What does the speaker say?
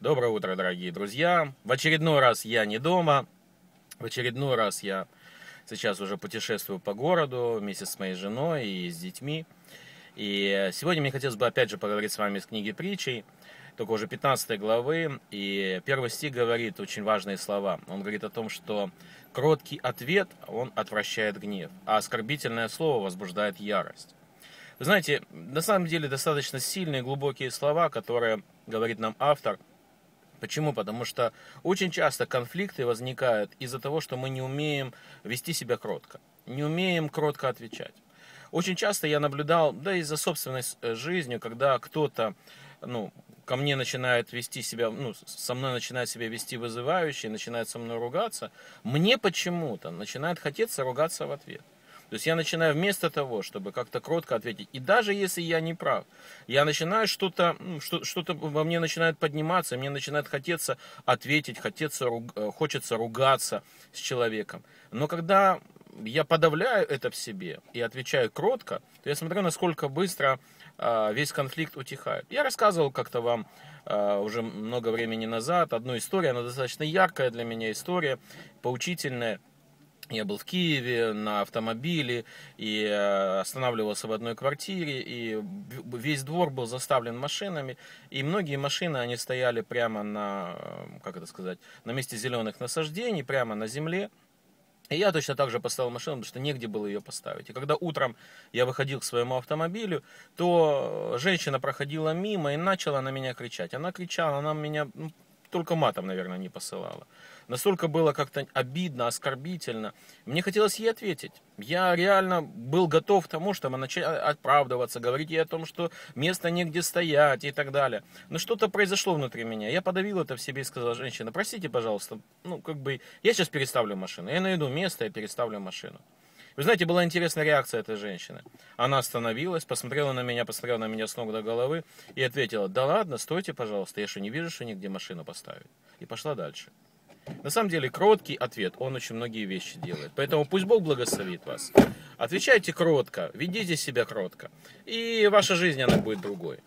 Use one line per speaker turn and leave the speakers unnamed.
Доброе утро, дорогие друзья. В очередной раз я не дома. В очередной раз я сейчас уже путешествую по городу вместе с моей женой и с детьми. И сегодня мне хотелось бы опять же поговорить с вами с книги притчей, только уже 15 главы. И первый стих говорит очень важные слова. Он говорит о том, что кроткий ответ, он отвращает гнев, а оскорбительное слово возбуждает ярость. Вы знаете, на самом деле достаточно сильные глубокие слова, которые говорит нам автор – Почему? Потому что очень часто конфликты возникают из-за того, что мы не умеем вести себя кротко, не умеем кротко отвечать. Очень часто я наблюдал, да и за собственной э, жизнью, когда кто-то, ну, ко мне начинает вести себя, ну, со мной начинает себя вести вызывающе, начинает со мной ругаться, мне почему-то начинает хотеться ругаться в ответ. То есть я начинаю вместо того, чтобы как-то кротко ответить, и даже если я не прав, я начинаю что-то, что-то во мне начинает подниматься, мне начинает хотеться ответить, хотеться, э, хочется ругаться с человеком. Но когда я подавляю это в себе и отвечаю кротко, то я смотрю, насколько быстро э, весь конфликт утихает. Я рассказывал как-то вам э, уже много времени назад одну историю, она достаточно яркая для меня история, поучительная. Я был в Киеве на автомобиле и э, останавливался в одной квартире, и весь двор был заставлен машинами, и многие машины, они стояли прямо на, э, как это сказать, на месте зеленых насаждений, прямо на земле, и я точно так же поставил машину, потому что негде было ее поставить. И когда утром я выходил к своему автомобилю, то женщина проходила мимо и начала на меня кричать. Она кричала, она меня ну, только матом, наверное, не посылала. Настолько было как-то обидно, оскорбительно. Мне хотелось ей ответить. Я реально был готов к тому, чтобы начать оправдываться, говорить ей о том, что место негде стоять и так далее. Но что-то произошло внутри меня. Я подавил это в себе и сказал, женщина, простите, пожалуйста, ну, как бы, я сейчас переставлю машину. Я найду место и переставлю машину. Вы знаете, была интересная реакция этой женщины. Она остановилась, посмотрела на меня, посмотрела на меня с ног до головы и ответила, да ладно, стойте, пожалуйста, я что, не вижу, что нигде машину поставить. И пошла дальше. На самом деле, кроткий ответ, он очень многие вещи делает. Поэтому пусть Бог благословит вас. Отвечайте кротко, ведите себя кротко. И ваша жизнь, она будет другой.